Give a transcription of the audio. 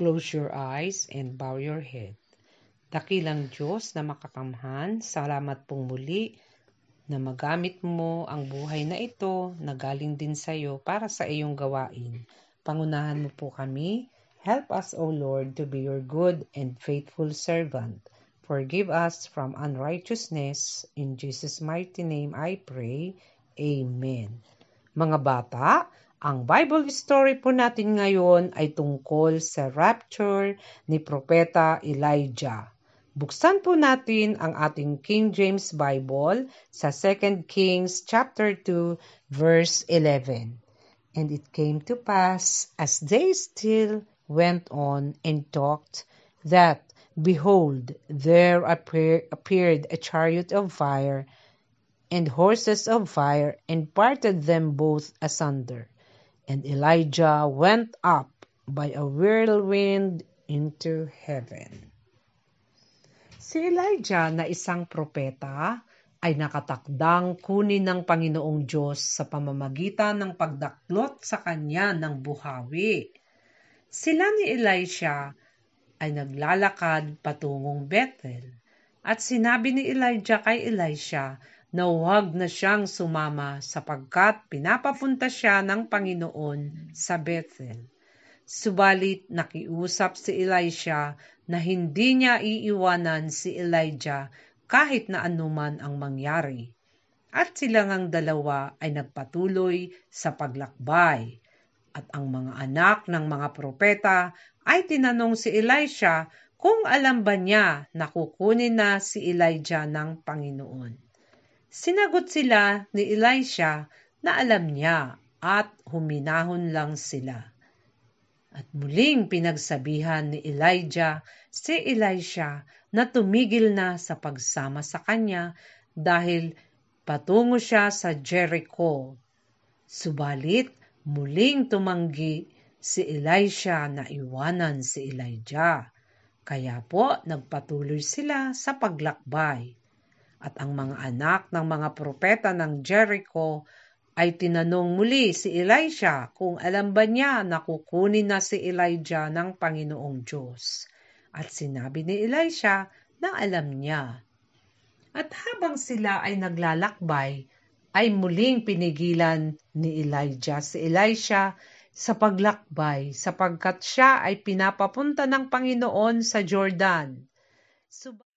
close your eyes and bow your head. Dakilang Diyos na makakamhan, salamat pong muli na magamit mo ang buhay na ito na galing din sa iyo para sa iyong gawain. Pangunahan mo po kami. Help us, O Lord, to be your good and faithful servant. Forgive us from unrighteousness. In Jesus' mighty name I pray. Amen. Mga bata, ang Bible story po natin ngayon ay tungkol sa rapture ni Propeta Elijah. Buksan po natin ang ating King James Bible sa 2 Kings chapter 2 verse 11. And it came to pass as they still went on and talked that behold there appear, appeared a chariot of fire and horses of fire and parted them both asunder. And Elijah went up by a whirlwind into heaven. Si Elijah na isang propeta ay nakatakdang kunin ng Panginoong Diyos sa pamamagitan ng pagdaklot sa kanya ng buhawi. Sila ni Elisha ay naglalakad patungong Bethel at sinabi ni Elijah kay Elisha na huwag na siyang sumama sapagkat pinapapunta siya ng Panginoon sa Bethel. Subalit nakiusap si Elisha na hindi niya iiwanan si Elijah kahit na anuman ang mangyari. At silang ang dalawa ay nagpatuloy sa paglakbay. At ang mga anak ng mga propeta ay tinanong si Elisha kung alam ba niya na kukunin na si Elijah ng Panginoon. Sinagot sila ni Elisha na alam niya at huminahon lang sila. At muling pinagsabihan ni Elijah si Elisha na tumigil na sa pagsama sa kanya dahil patungo siya sa Jericho. Subalit muling tumanggi si Elisha na iwanan si Elijah. Kaya po nagpatuloy sila sa paglakbay. At ang mga anak ng mga propeta ng Jericho ay tinanong muli si Elisha kung alam ba niya na kukunin na si Elijah ng Panginoong Diyos. At sinabi ni Elisha na alam niya. At habang sila ay naglalakbay, ay muling pinigilan ni Elijah si Elisha sa paglakbay sapagkat siya ay pinapapunta ng Panginoon sa Jordan. Sub-